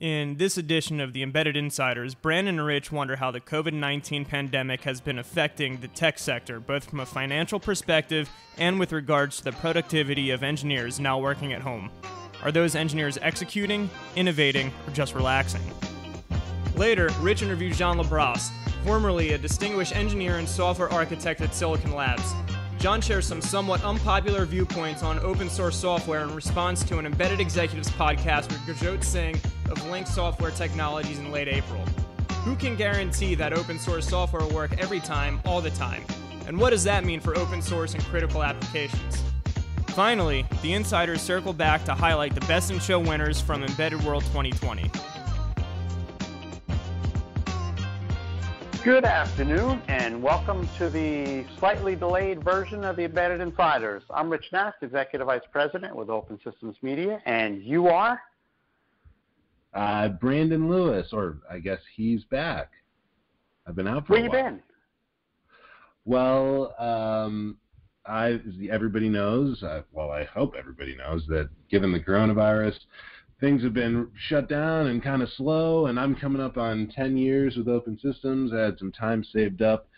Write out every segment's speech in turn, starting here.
In this edition of the Embedded Insiders, Brandon and Rich wonder how the COVID 19 pandemic has been affecting the tech sector, both from a financial perspective and with regards to the productivity of engineers now working at home. Are those engineers executing, innovating, or just relaxing? Later, Rich interviews Jean Labrosse, formerly a distinguished engineer and software architect at Silicon Labs. Jean shares some somewhat unpopular viewpoints on open source software in response to an Embedded Executives podcast with Gurjot Singh of Lynx Software Technologies in late April. Who can guarantee that open source software will work every time, all the time? And what does that mean for open source and critical applications? Finally, the insiders circle back to highlight the best in show winners from Embedded World 2020. Good afternoon, and welcome to the slightly delayed version of the Embedded Insiders. I'm Rich Nass, Executive Vice President with Open Systems Media, and you are? Uh, Brandon Lewis, or I guess he's back. I've been out for Where a you been? Well, um, I, everybody knows, uh, well, I hope everybody knows that given the coronavirus, things have been shut down and kind of slow, and I'm coming up on 10 years with Open Systems. I had some time saved up,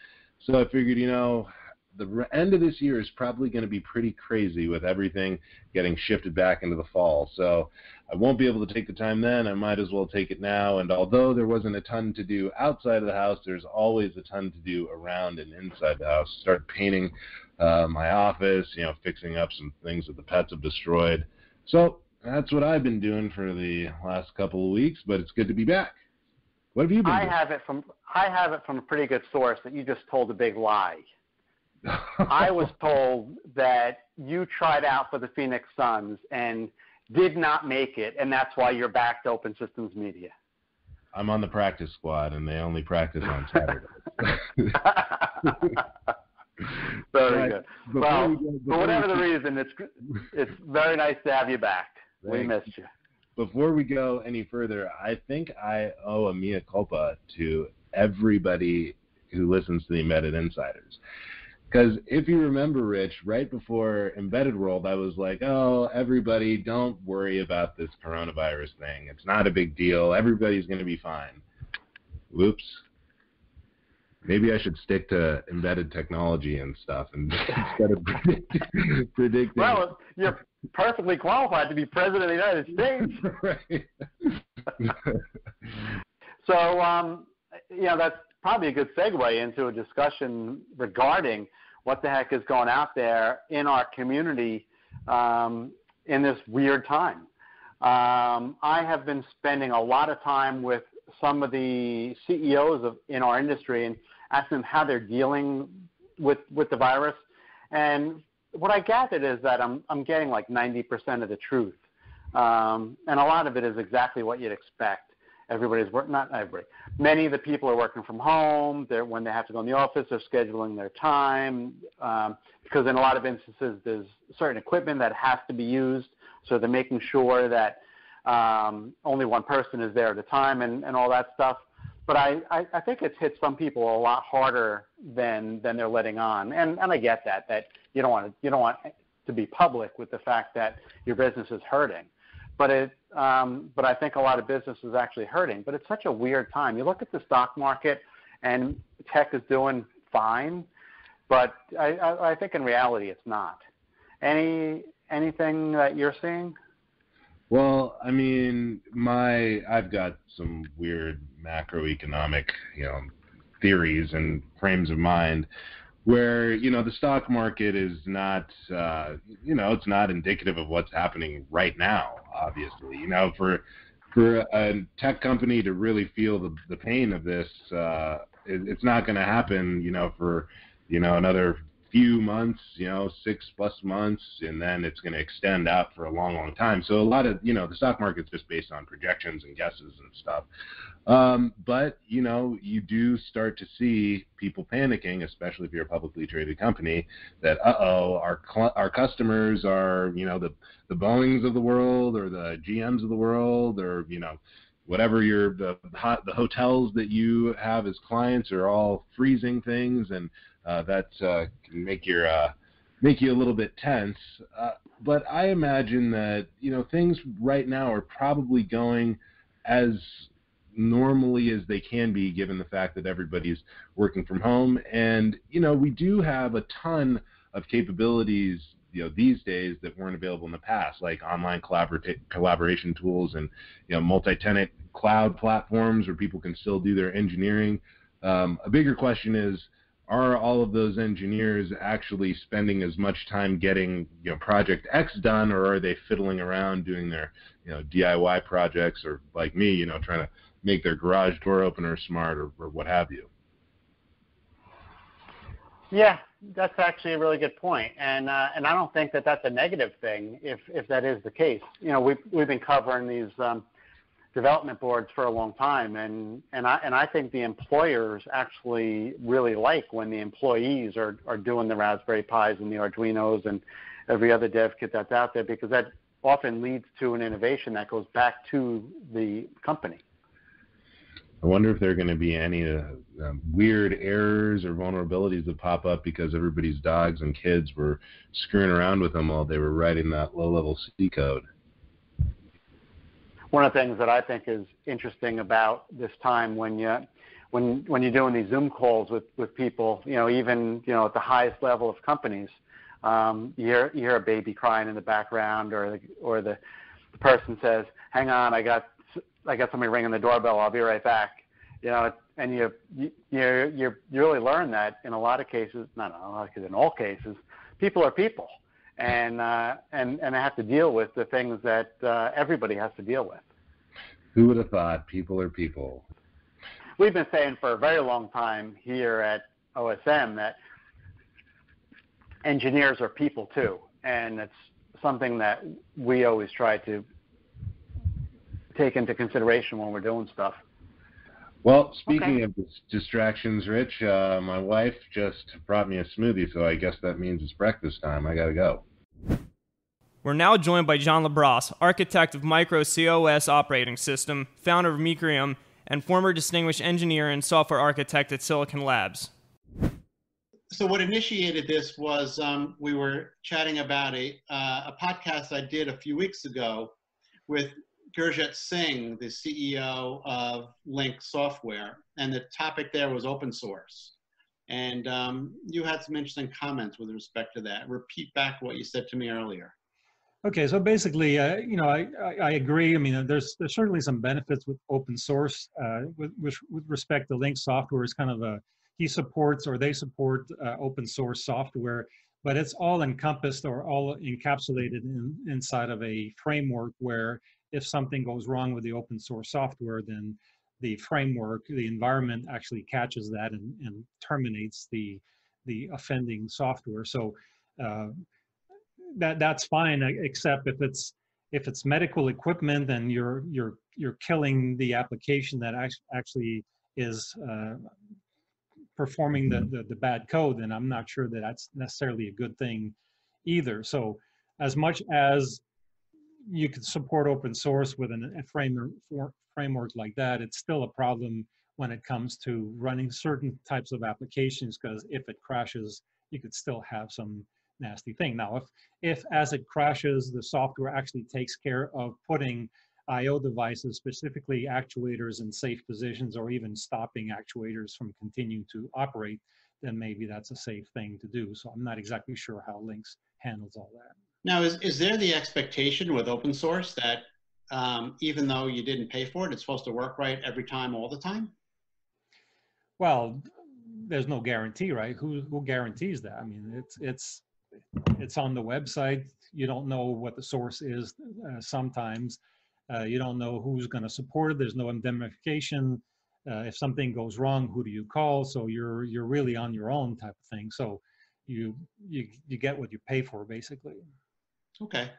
so I figured, you know, the end of this year is probably going to be pretty crazy with everything getting shifted back into the fall. So I won't be able to take the time then. I might as well take it now. And although there wasn't a ton to do outside of the house, there's always a ton to do around and inside the house. Start painting uh, my office, you know, fixing up some things that the pets have destroyed. So that's what I've been doing for the last couple of weeks. But it's good to be back. What have you been I doing? have it from I have it from a pretty good source that you just told a big lie. I was told that you tried out for the Phoenix Suns and did not make it, and that's why you're back to Open Systems Media. I'm on the practice squad, and they only practice on Saturdays. Very Right. good. Well, we go- for whatever we the reason, it's it's very nice to have you back. We missed you. before we go any further, I think I owe a mea culpa to everybody who listens to the Embedded Insiders. Because if you remember, Rich, right before Embedded World, I was like, oh, everybody, don't worry about this coronavirus thing. It's not a big deal. Everybody's going to be fine. Whoops. Maybe I should stick to embedded technology and stuff and instead of predicting. predicting Well, you're perfectly qualified to be president of the United States. right. So, um, you know, that's probably a good segue into a discussion regarding what the heck is going out there in our community um, in this weird time. Um, I have been spending a lot of time with some of the CEOs of in our industry and asking them how they're dealing with with the virus. And what I gathered is that I'm I'm getting like 90% of the truth, um, and a lot of it is exactly what you'd expect. Everybody's work not everybody. Many of the people are working from home. They're when they have to go in the office, they're scheduling their time um, because in a lot of instances there's certain equipment that has to be used. So they're making sure that um, only one person is there at a time and, and all that stuff. But I, I, I think it's hit some people a lot harder than than they're letting on, and and I get that that you don't want to you don't want to be public with the fact that your business is hurting, but it um, but I think a lot of business is actually hurting. But it's such a weird time. You look at the stock market, and tech is doing fine, but I, I, I think in reality it's not. Any anything that you're seeing? Well, I mean, my I've got some weird macroeconomic, you know, theories and frames of mind where, you know, the stock market is not uh, you know, it's not indicative of what's happening right now, obviously. You know, for for a tech company to really feel the the pain of this, uh it, it's not going to happen, you know, for you know, another few months, you know, six plus months, and then it's going to extend out for a long, long time. So a lot of, you know, the stock market's just based on projections and guesses and stuff. Um, but you know, you do start to see people panicking, especially if you're a publicly traded company, that uh oh, our cl- our customers are, you know, the the Boeing's of the world or the GMs of the world or you know whatever your the hot the hotels that you have as clients are all freezing things and uh, that uh, can make your uh, make you a little bit tense. Uh, but I imagine that you know things right now are probably going as normally as they can be given the fact that everybody's working from home and you know we do have a ton of capabilities you know these days that weren't available in the past like online collaboration tools and you know multi-tenant cloud platforms where people can still do their engineering um, a bigger question is are all of those engineers actually spending as much time getting you know project X done, or are they fiddling around doing their you know DIY projects, or like me, you know, trying to make their garage door opener smart, or, or what have you? Yeah, that's actually a really good point, and uh, and I don't think that that's a negative thing if if that is the case. You know, we've we've been covering these um, development boards for a long time, and and I and I think the employers actually really like when the employees are are doing the Raspberry Pis and the Arduinos and every other dev kit that's out there because that often leads to an innovation that goes back to the company. I wonder if there are going to be any uh, um, weird errors or vulnerabilities that pop up because everybody's dogs and kids were screwing around with them while they were writing that low-level C code one of the things that I think is interesting about this time when you when when you're doing these Zoom calls with with people, you know, even you know at the highest level of companies, um, you hear you hear a baby crying in the background, or the, or the the person says, "Hang on, I got I got somebody ringing the doorbell. I'll be right back." You know, and you you you you really learn that in a lot of cases, not in a lot of cases, in all cases, people are people and uh, and and have to deal with the things that uh, everybody has to deal with. Who would have thought people are people? We've been saying for a very long time here at OSM that engineers are people too, and it's something that we always try to take into consideration when we're doing stuff. Well, speaking okay. of distractions, Rich, uh, my wife just brought me a smoothie, so I guess that means it's breakfast time. I gotta go. We're now joined by Jean Labrosse, architect of Micro COS operating system, founder of Micrium, and former distinguished engineer and software architect at Silicon Labs. So what initiated this was um, we were chatting about a, uh, a podcast I did a few weeks ago with Gurjot Singh, the CEO of Lynx Software, and the topic there was open source. And um, you had some interesting comments with respect to that. Repeat back what you said to me earlier. Okay, so basically, uh, you know, I, I, I, agree. I mean, there's there's certainly some benefits with open source. Uh, with, with, with respect to Lynx Software is kind of a he supports or they support uh, open source software, but it's all encompassed or all encapsulated in, inside of a framework where if something goes wrong with the open source software, then the framework, the environment actually catches that and, and terminates the the offending software. So uh, that that's fine, except if it's if it's medical equipment and you're you're you're killing the application that actually is uh, performing the, the, the bad code, and I'm not sure that that's necessarily a good thing either. So as much as you could support open source with an, a framework framework like that, it's still a problem when it comes to running certain types of applications because if it crashes, you could still have some nasty thing. Now, if, if as it crashes, the software actually takes care of putting IO devices, specifically actuators in safe positions or even stopping actuators from continuing to operate, then maybe that's a safe thing to do. So I'm not exactly sure how Lynx handles all that. Now, is, is there the expectation with open source that um, even though you didn't pay for it, it's supposed to work right every time, all the time? Well, there's no guarantee, right? Who, who guarantees that? I mean, it's, it's, it's on the website. You don't know what the source is uh, sometimes. Uh, you don't know who's going to support it. There's no indemnification. Uh, if something goes wrong, who do you call? So you're you're really on your own type of thing. So you you you get what you pay for basically. Okay.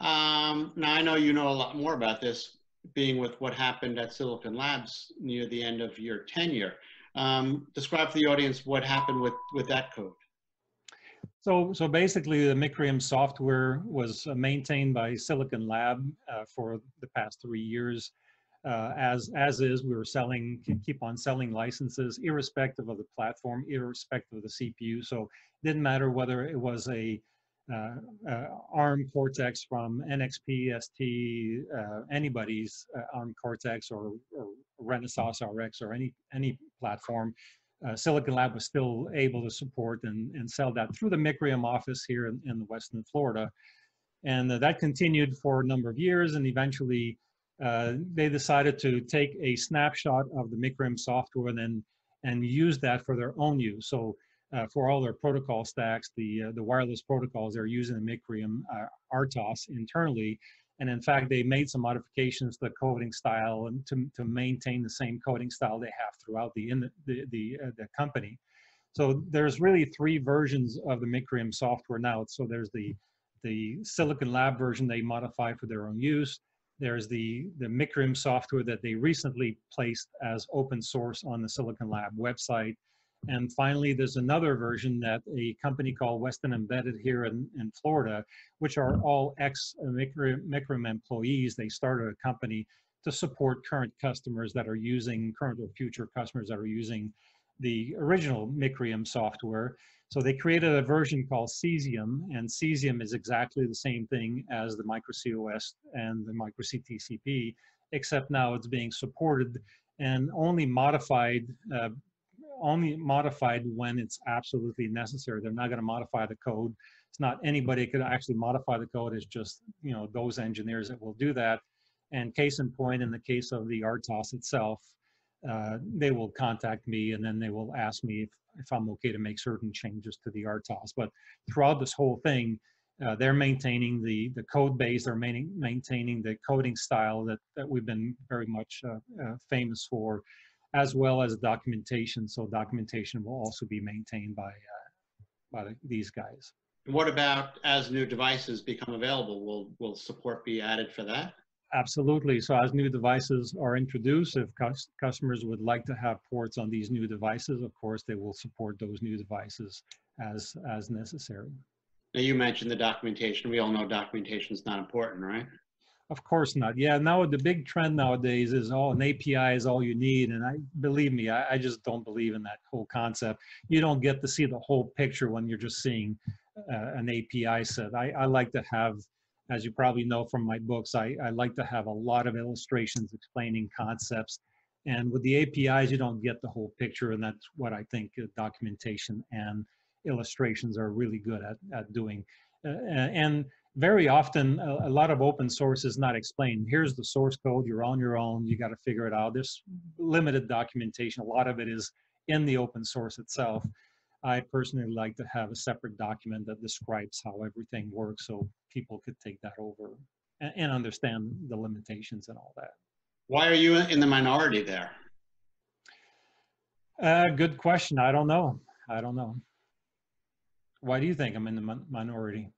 Um, now I know you know a lot more about this, being with what happened at Silicon Labs near the end of your tenure. Um, describe for the audience what happened with with that code. So, so basically, the Micrium software was uh, maintained by Silicon Lab uh, for the past three years. Uh, as as is, we were selling, keep on selling licenses, irrespective of the platform, irrespective of the CPU. So, it didn't matter whether it was a uh, uh, ARM Cortex from NXP, ST, uh, anybody's uh, ARM Cortex or, or Renesas RX or any any platform, uh, Silicon Lab was still able to support and, and sell that through the Micrium office here in, in Western Florida. And uh, that continued for a number of years and eventually they decided to take a snapshot of the Micrium software and then and use that for their own use. So uh, for all their protocol stacks, the uh, the wireless protocols they're using the Micrium uh, RTOS internally, and in fact they made some modifications to the coding style and to, to maintain the same coding style they have throughout the in the the, the, uh, the company. So there's really three versions of the Micrium software now. So there's the the Silicon Lab version they modify for their own use. There's the the Micrium software that they recently placed as open source on the Silicon Lab website and finally, there's another version that a company called Weston Embedded here in, in Florida, which are all ex-Micrium employees. They started a company to support current customers that are using, current or future customers that are using the original Micrium software. So they created a version called Cesium, and Cesium is exactly the same thing as the MicroCOS and the MicroCTCP, except now it's being supported and only modified uh, only modified when it's absolutely necessary. They're not going to modify the code. It's not anybody could actually modify the code. It's just you know those engineers that will do that. And case in point, in the case of the RTOS itself, uh, they will contact me and then they will ask me if, if I'm okay to make certain changes to the RTOS. But throughout this whole thing, uh, they're maintaining the the code base. They're maintaining the coding style that that we've been very much uh, uh famous for as well as documentation. So documentation will also be maintained by uh, by the, these guys. What about as new devices become available? Will will support be added for that? Absolutely. So as new devices are introduced, if cus customers would like to have ports on these new devices, of course, they will support those new devices as as necessary. Now you mentioned the documentation. We all know documentation is not important, right? Of course not. Yeah, now the big trend nowadays is all an API is all you need, and I believe me, I, I just don't believe in that whole concept. You don't get to see the whole picture when you're just seeing uh, an API set. I, I like to have, as you probably know from my books, I, I like to have a lot of illustrations explaining concepts. And with the APIs, you don't get the whole picture, and that's what I think documentation and illustrations are really good at, at doing. Uh, and very often a, a, lot of open source is not explained. Here's the source code, you're on your own, you got to figure it out. There's limited documentation. A lot of it is in the open source itself. I personally like to have a separate document that describes how everything works so people could take that over and, and understand the limitations and all that. Why are you in the minority there? Uh, good question. I don't know. I don't know. Why do you think I'm in the minority?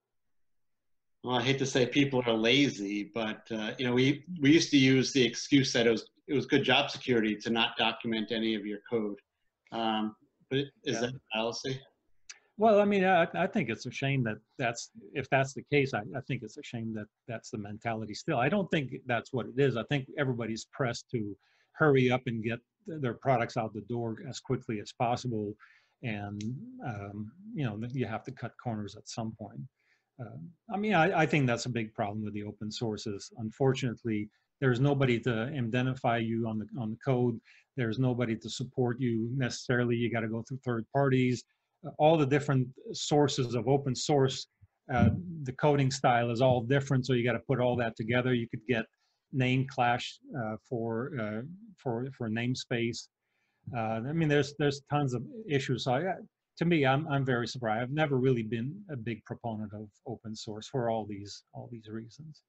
Well, I hate to say people are lazy, but uh, you know, we we used to use the excuse that it was it was good job security to not document any of your code. Um, but is yeah. that fallacy? Well, I mean, I, I think it's a shame that that's if that's the case. I, I think it's a shame that that's the mentality still. I don't think that's what it is. I think everybody's pressed to hurry up and get their products out the door as quickly as possible, and um, you know you have to cut corners at some point. Uh, I mean, I, I, think that's a big problem with the open sources. Unfortunately, there's nobody to identify you on the on the code. There's nobody to support you necessarily. You got to go through third parties. Uh, all the different sources of open source, uh, the coding style is all different. So you got to put all that together. You could get name clash uh, for uh, for for namespace. Uh, I mean, there's there's tons of issues. So I, to me, I'm I'm very surprised. I've never really been a big proponent of open source for all these all these reasons.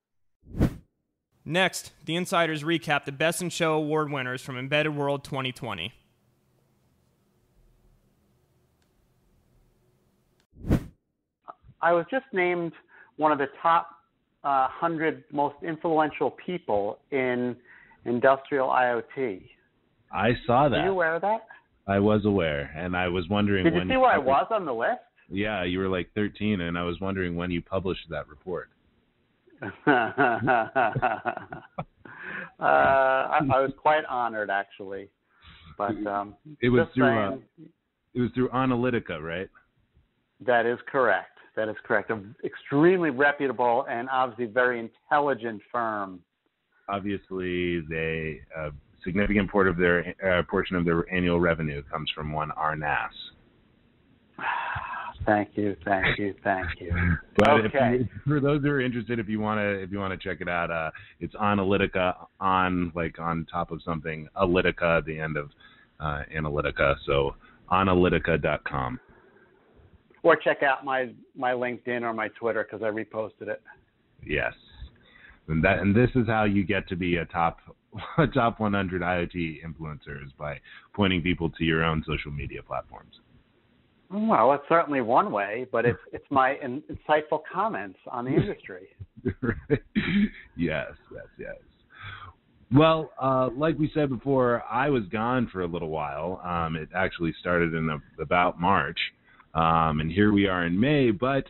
Next, the insiders recap the Best in Show award winners from Embedded World 2020. I was just named one of the top uh, 100 most influential people in industrial IoT. I saw that. Are you aware of that? I was aware, and I was wondering. When Did you see where I was on the list? Yeah, you were like 13, and I was wondering when you published that report. uh, I, I, was quite honored, actually. But um, it was through uh, it was through Onalytica, right? That is correct. that is correct. An extremely reputable and obviously very intelligent firm. Obviously, they a significant part of their uh, portion of their annual revenue comes from one Arnas. Thank you, thank you, thank you. But okay. you, for those who are interested, if you want to, if you want to check it out, uh, it's on Onalytica, on like on top of something, Onalytica at the end of uh, Onalytica. So onalytica.com. Or check out my my LinkedIn or my Twitter because I reposted it. Yes, and that and this is how you get to be a top top 100 IoT influencers by pointing people to your own social media platforms. Well, it's certainly one way, but it's it's my in, insightful comments on the industry. yes, yes, yes. Well, uh, like we said before, I was gone for a little while. Um, it actually started in a, about March, um, and here we are in May. But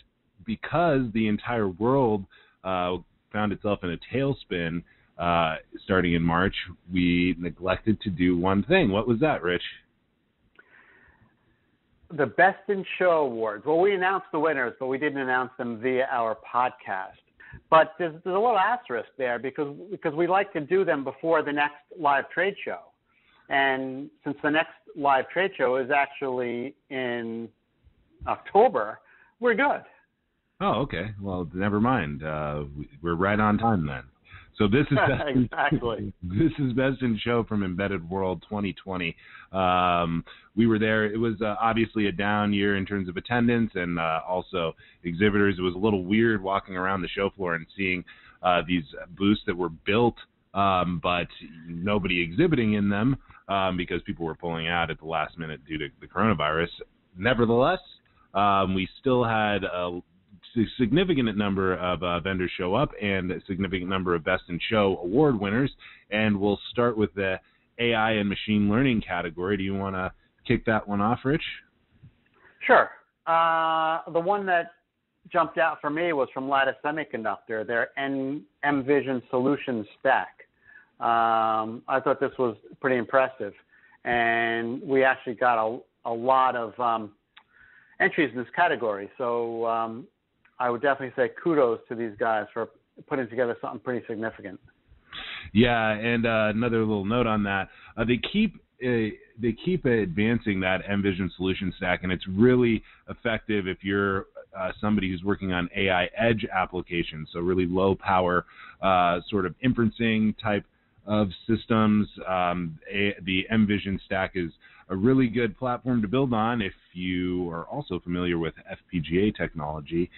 because the entire world uh, found itself in a tailspin uh, starting in March, we neglected to do one thing. What was that, Rich? the Best in Show Awards. Well, we announced the winners, but we didn't announce them via our podcast. But there's, there's a little asterisk there because because we like to do them before the next live trade show, and since the next live trade show is actually in October, we're good. Oh, okay. Well, never mind. Uh, we're right on time then. So this is exactly. This is best in show from Embedded World 2020. Um, we were there. It was uh, obviously a down year in terms of attendance and uh, also exhibitors. It was a little weird walking around the show floor and seeing uh, these booths that were built, um, but nobody exhibiting in them um, because people were pulling out at the last minute due to the coronavirus. Nevertheless, um, we still had a significant number of uh, vendors show up and a significant number of Best in Show award winners. And we'll start with the AI and machine learning category. Do you want to kick that one off, Rich? Sure. Uh, the one that jumped out for me was from Lattice Semiconductor, their M- mVision Solutions stack. Um, I thought this was pretty impressive, and we actually got a, a lot of um, entries in this category. So um, I would definitely say kudos to these guys for putting together something pretty significant. Yeah, and uh, another little note on that: uh, they keep uh, they keep advancing that mVision solution stack, and it's really effective if you're uh, somebody who's working on AI edge applications, so really low power uh, sort of inferencing type of systems. Um, a, the mVision stack is a really good platform to build on if you are also familiar with FPGA technology.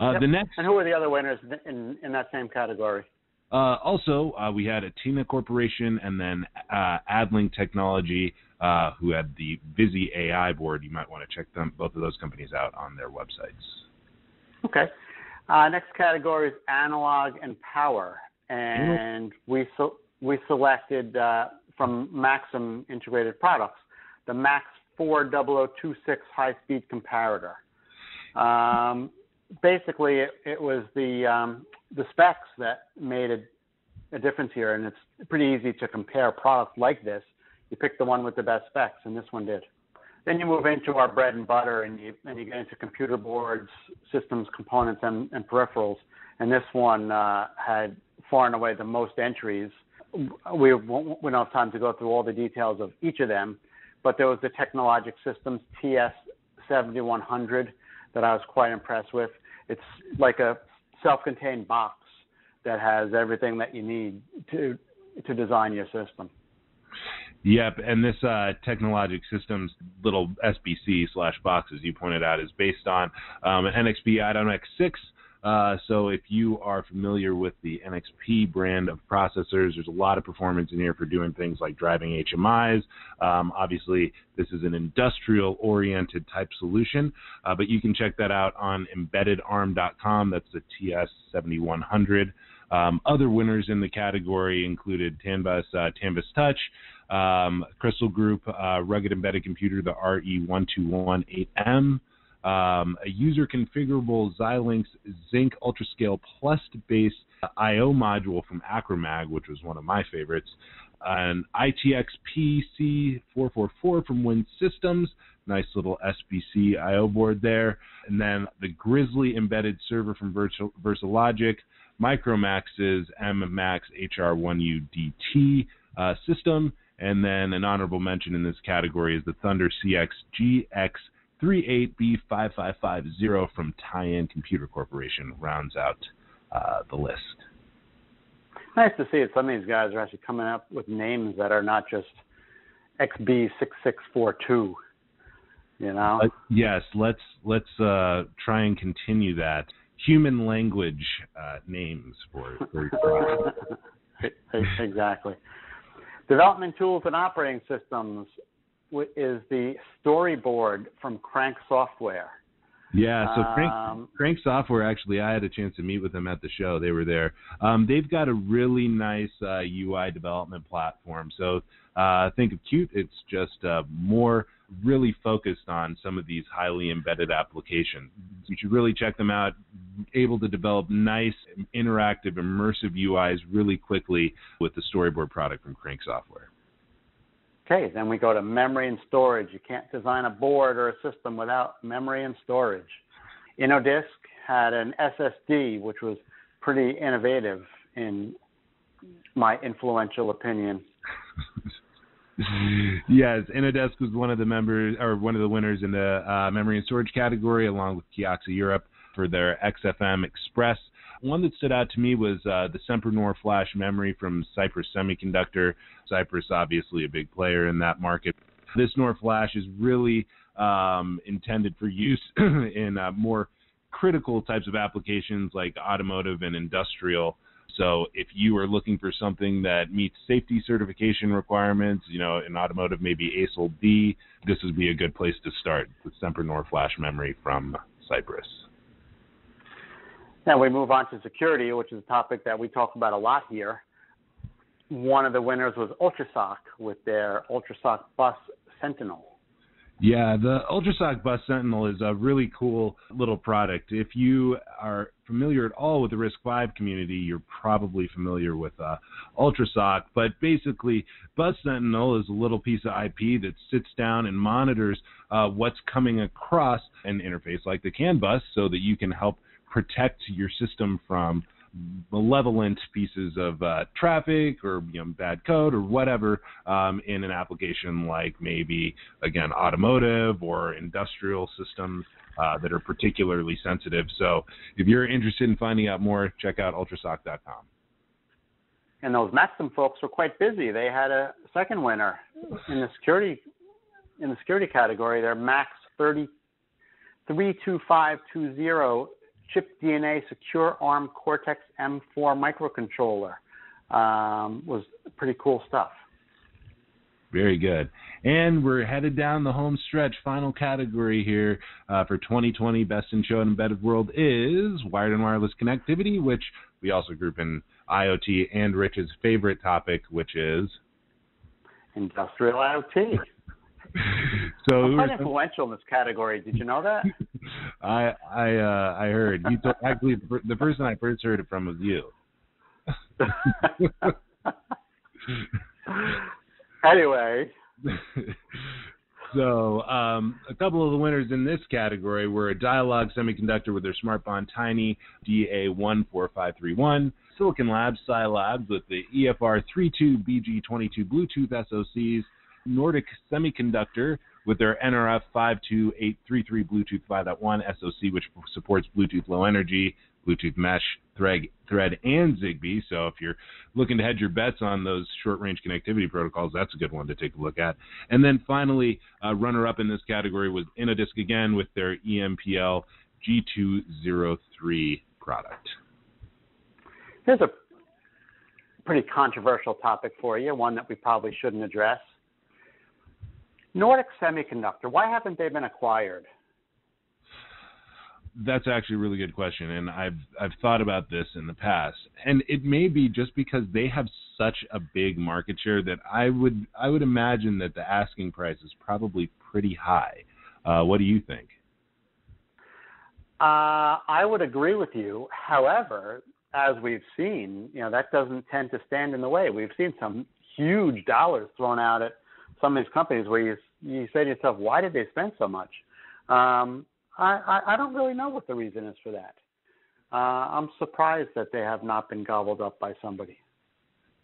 Uh, yep. The next, and who were the other winners in in that same category? Uh, also, uh, we had Atina Corporation and then uh, Adlink Technology, uh, who had the Vizi-AI board. You might want to check them both of those companies out on their websites. Okay. Uh, next category is analog and power, and mm-hmm. we so, we selected from Maxim Integrated Products the Max 40026 high speed comparator. Um, basically, it, it was the um, the specs that made a, a difference here, and it's pretty easy to compare products like this. You pick the one with the best specs, and this one did. Then you move into our bread and butter, and you and you get into computer boards, systems, components, and, and peripherals. And this one uh, had far and away the most entries. We won't, we don't have time to go through all the details of each of them, but there was the Technologic Systems TS7100 that I was quite impressed with. It's like a self-contained box that has everything that you need to to design your system. Yep, and this uh, Technologic Systems little SBC slash box, as you pointed out, is based on um, an NXP i.MX 6 uh, so if you are familiar with the NXP brand of processors, there's a lot of performance in here for doing things like driving HMIs. Um, obviously, this is an industrial-oriented type solution, uh, but you can check that out on embeddedarm.com. That's the TS7100. Um, other winners in the category included Tanbus, uh, Tanbus Touch, um, Crystal Group, uh, Rugged Embedded Computer, the RE1218M um, a user configurable Xilinx Zynq UltraScale Plus based I/O module from Acromag, which was one of my favorites, an ITX PC444 from Win Systems, nice little SBC I/O board there, and then the Grizzly embedded server from VersaLogic, Micromax's MMax HR1UDT uh, system, and then an honorable mention in this category is the Thunder CX GX38B5550 from TYAN Computer Corporation rounds out uh, the list. Nice to see that Some of these guys are actually coming up with names that are not just XB6642. You know. Uh, yes, let's let's uh, try and continue that human language uh, names for. for exactly. Development tools and operating systems is the storyboard from Crank Software. Yeah, so Crank, um, Crank Software actually, I had a chance to meet with them at the show. They were there. Um, they've got a really nice uh, UI development platform. So uh, think of Qt. It's just uh, more really focused on some of these highly embedded applications. You should really check them out. Able to develop nice, interactive, immersive UIs really quickly with the Storyboard product from Crank Software. Okay, then we go to memory and storage. You can't design a board or a system without memory and storage. InnoDisk had an SSD, which was pretty innovative in my influential opinion. yes, InnoDisk was one of the members or one of the winners in the uh, memory and storage category, along with Kioxia Europe for their XFM Express. One that stood out to me was uh, the Semper NOR flash memory from Cypress Semiconductor. Cypress, obviously, a big player in that market. This NOR flash is really um, intended for use in uh, more critical types of applications like automotive and industrial. So if you are looking for something that meets safety certification requirements, you know, in automotive maybe ASIL D, this would be a good place to start with Semper NOR flash memory from Cypress. Now we move on to security, which is a topic that we talk about a lot here. One of the winners was UltraSoC with their UltraSoC Bus Sentinel. Yeah, the UltraSoC Bus Sentinel is a really cool little product. If you are familiar at all with the RISC-V community, you're probably familiar with uh, UltraSoC. But basically, Bus Sentinel is a little piece of IP that sits down and monitors uh, what's coming across an interface like the CAN bus so that you can help protect your system from malevolent pieces of uh, traffic or you know, bad code or whatever um, in an application like maybe again automotive or industrial systems uh, that are particularly sensitive. So if you're interested in finding out more, check out ultrasoc.com. And those Maxim folks were quite busy. They had a second winner in the security in the security category. Their Max 30 32520 chip DNA secure ARM Cortex M4 microcontroller. Um, was pretty cool stuff. Very good. And we're headed down the home stretch. Final category here uh, for 2020 Best in Show and Embedded World is wired and wireless connectivity, which we also group in IoT and Rich's favorite topic, which is industrial IoT. so I'm quite influential in this category. Did you know that? I I uh, I heard you. Told, actually, the person I first heard it from was you. anyway. so um, a couple of the winners in this category were a Dialog Semiconductor with their SmartBond Tiny DA14531, Silicon Labs SiLabs with the EFR32BG22 Bluetooth SoCs, Nordic Semiconductor with their NRF 52833 Bluetooth 5.1 SoC, which supports Bluetooth Low Energy, Bluetooth Mesh, Thread, Thread, and Zigbee. So if you're looking to hedge your bets on those short-range connectivity protocols, that's a good one to take a look at. And then finally, uh, runner-up in this category was InnoDisk again with their EMPL G203 product. Here's a pretty controversial topic for you, one that we probably shouldn't address. Nordic Semiconductor, why haven't they been acquired? That's actually a really good question, and I've I've thought about this in the past, and it may be just because they have such a big market share that I would I would imagine that the asking price is probably pretty high. Uh, what do you think? Uh, I would agree with you. However, as we've seen, you know that doesn't tend to stand in the way. We've seen some huge dollars thrown out at some of these companies where you you say to yourself, why did they spend so much? Um, I, I, I don't really know what the reason is for that. Uh, I'm surprised that they have not been gobbled up by somebody.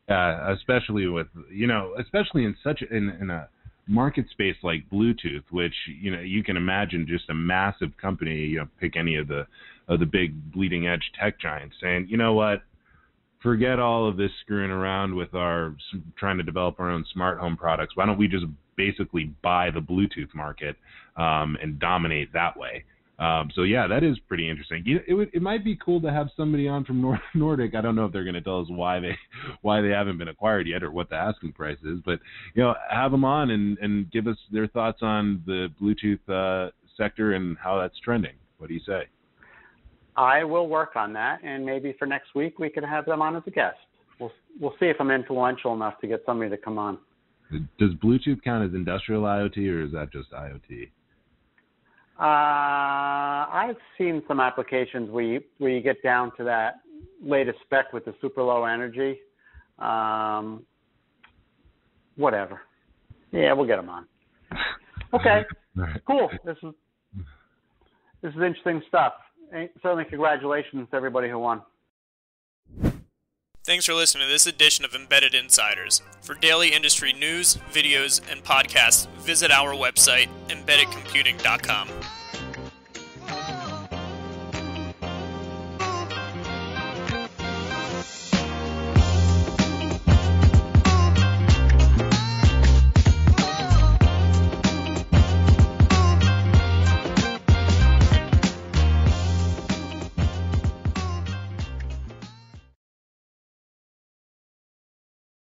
Uh, especially with you know, especially in such in, in a market space like Bluetooth, which you know you can imagine just a massive company. You know, pick any of the of the big bleeding edge tech giants, saying, you know what, forget all of this screwing around with our trying to develop our own smart home products. Why don't we just basically buy the Bluetooth market um, and dominate that way? Um, so yeah, that is pretty interesting. It, it, might be cool to have somebody on from Nord- Nordic. I don't know if they're going to tell us why they why they haven't been acquired yet or what the asking price is, but you know, have them on and and give us their thoughts on the Bluetooth uh, sector and how that's trending. What do you say? I will work on that, and maybe for next week we could have them on as a guest. We'll we'll see if I'm influential enough to get somebody to come on. Does Bluetooth count as industrial IoT, or is that just IoT? Uh, I've seen some applications where you, where you get down to that latest spec with the super low energy. Um, whatever. Yeah, we'll get them on. Okay, cool. This is this is interesting stuff certainly congratulations to everybody who won. Thanks for listening to this edition of Embedded Insiders. For daily industry news, videos, and podcasts, visit our website, embeddedcomputing.com.